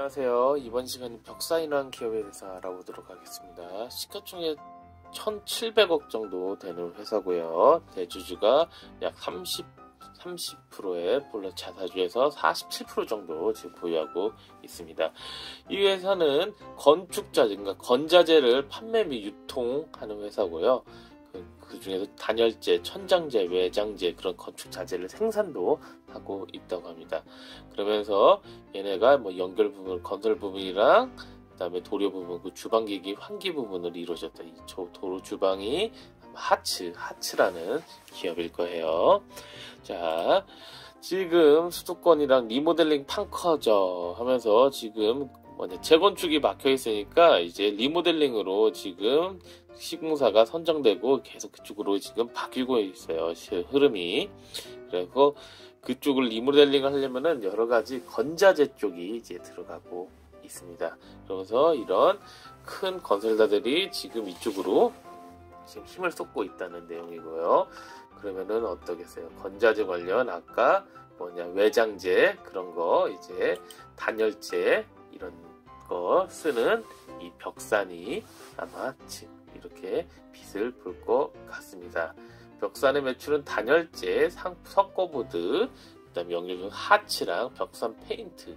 안녕하세요. 이번 시간은 벽사인한 기업에 대해서 알아보도록 하겠습니다. 시가총액 1,700억 정도 되는 회사고요. 대주주가 약 30, 30%의 본래 자사주에서 47% 정도 지금 보유하고 있습니다. 이 회사는 건축자, 그러니까 건자재를 판매 및 유통하는 회사고요. 그, 그 중에서 단열재, 천장재, 외장재 그런 건축 자재를 생산도 하고 있다고 합니다. 그러면서 얘네가 뭐 연결 부분, 건설 부분이랑 그다음에 도료 부분, 그 주방기기 환기 부분을 이루어졌다. 이 도로 주방이 하츠, 하츠라는 기업일 거예요. 자, 지금 수도권이랑 리모델링 팡커져 하면서 지금 뭐냐 재건축이 막혀 있으니까 이제 리모델링으로 지금 시공사가 선정되고 계속 그쪽으로 지금 바뀌고 있어요. 흐름이. 그래서 그쪽을 리모델링을 하려면은 여러 가지 건자재 쪽이 이제 들어가고 있습니다. 그러면서 이런 큰 건설사들이 지금 이쪽으로 지금 힘을 쏟고 있다는 내용이고요. 그러면은 어떠겠어요? 건자재 관련 아까 뭐냐 외장재 그런 거 이제 단열재 이런 거 쓰는 이 벽산이 아마 지금 이렇게 빛을 볼 것 같습니다. 벽산의 매출은 단열재, 석고보드, 그 다음에 연결 하츠랑 벽산 페인트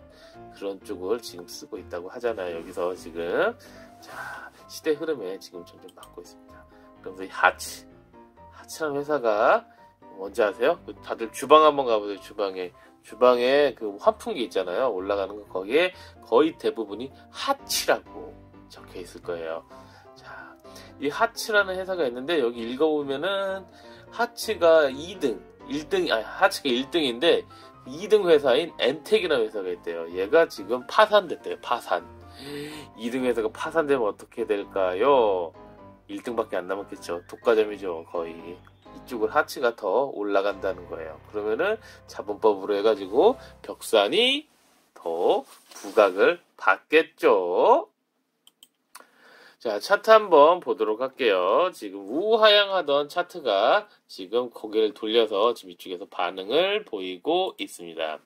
그런 쪽을 지금 쓰고 있다고 하잖아요. 여기서 지금 자 시대 흐름에 지금 점점 맞고 있습니다. 그러면서 이 하츠 하츠라는 회사가 뭔지 아세요? 그 다들 주방 한번 가보세요. 주방에 주방에 그 환풍기 있잖아요. 올라가는 거 거기에 거의 대부분이 하치라고 적혀 있을 거예요. 자, 이 하치라는 회사가 있는데 여기 읽어보면은 하치가 2등, 1등, 아니 하치가 1등인데 2등 회사인 엔텍이라는 회사가 있대요. 얘가 지금 파산됐대요. 파산. 2등 회사가 파산되면 어떻게 될까요? 1등밖에 안 남았겠죠. 독과점이죠, 거의. 이쪽을 하치가 더 올라간다는 거예요. 그러면은 자본법으로 해가지고 벽산이 더 부각을 받겠죠. 자, 차트 한번 보도록 할게요. 지금 우하향하던 차트가 지금 고개를 돌려서 지금 이쪽에서 반응을 보이고 있습니다.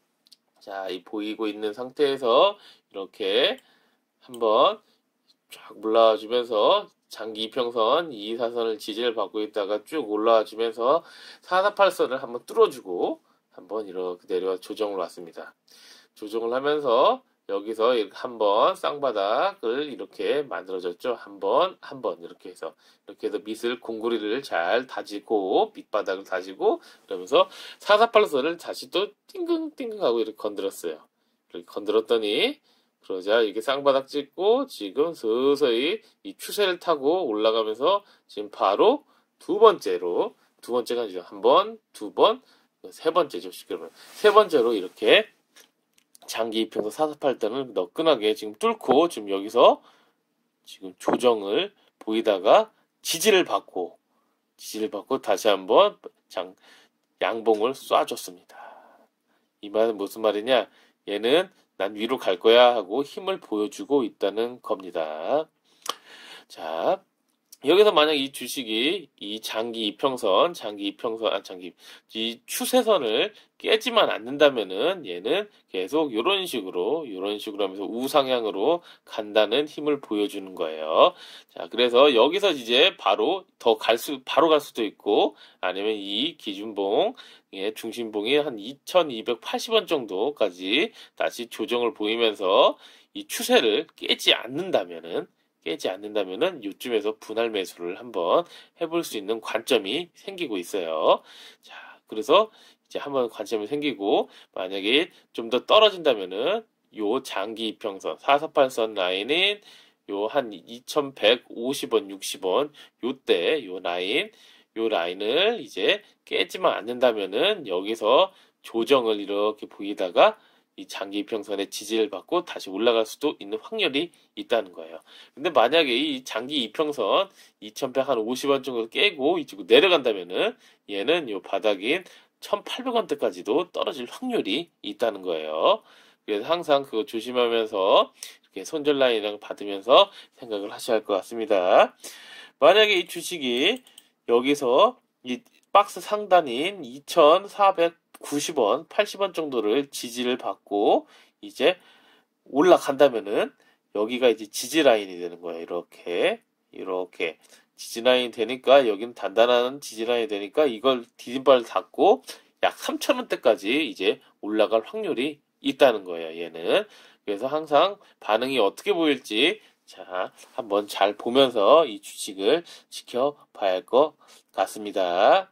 자, 이 보이고 있는 상태에서 이렇게 한번 쫙 올라와 주면서 장기 이평선 2, 4선을 지지를 받고 있다가 쭉 올라와 주면서 4, 4, 8선을 한번 뚫어주고 한번 이렇게 내려와 조정을 왔습니다. 조정을 하면서 여기서 한 번 쌍바닥을 이렇게 만들어졌죠. 한 번, 한 번 이렇게 해서 이렇게 해서 밑을 공구리를 잘 다지고 밑바닥을 다지고 그러면서 4, 4, 8선을 다시 또 띵긋띵긋 하고 이렇게 건드렸어요. 이렇게 건드렸더니 그러자 이게 쌍바닥 찍고 지금 서서히 이 추세를 타고 올라가면서 지금 바로 두 번째로 두 번째가 아니죠. 한 번, 두 번, 세 번째죠. 그러면 세 번째로 이렇게 장기 입혀서 사섭할 때는 너끈하게 지금 뚫고 지금 여기서 지금 조정을 보이다가 지지를 받고 지지를 받고 다시 한번 장 양봉을 쏴줬습니다. 이 말은 무슨 말이냐? 얘는 난 위로 갈 거야 하고 힘을 보여주고 있다는 겁니다. 자, 여기서 만약 이 주식이 이 장기 이평선, 장기 이평선, 아, 장기, 이 추세선을 깨지만 않는다면은 얘는 계속 이런 식으로, 이런 식으로 하면서 우상향으로 간다는 힘을 보여주는 거예요. 자, 그래서 여기서 이제 바로 더 갈 수, 바로 갈 수도 있고, 아니면 이 기준봉, 예, 중심봉이 한 2280원 정도까지 다시 조정을 보이면서 이 추세를 깨지 않는다면은, 깨지 않는다면은 요쯤에서 분할 매수를 한번 해볼 수 있는 관점이 생기고 있어요. 자, 그래서 이제 한번 관점이 생기고 만약에 좀 더 떨어진다면은 요 장기 이평선 448선 라인은 요한 2150원, 60원 요때 요 라인 요 라인을 이제 깨지만 않는다면은 여기서 조정을 이렇게 보이다가 이 장기 이평선의 지지를 받고 다시 올라갈 수도 있는 확률이 있다는 거예요. 근데 만약에 이 장기 이평선 2150원 정도 깨고 이쪽으로 내려간다면은 얘는 요 바닥인 1800원대까지도 떨어질 확률이 있다는 거예요. 그래서 항상 그거 조심하면서 이렇게 손절 라인을 받으면서 생각을 하셔야 할 것 같습니다. 만약에 이 주식이 여기서 이 박스 상단인 2,400 90원, 80원 정도를 지지를 받고 이제 올라간다면은 여기가 이제 지지 라인이 되는 거예요. 이렇게 이렇게 지지 라인이 되니까 여기는 단단한 지지 라인이 되니까 이걸 디딤발을 닫고 약 3,000원대까지 이제 올라갈 확률이 있다는 거예요. 얘는 그래서 항상 반응이 어떻게 보일지 자 한번 잘 보면서 이 주식을 지켜봐야 할 것 같습니다.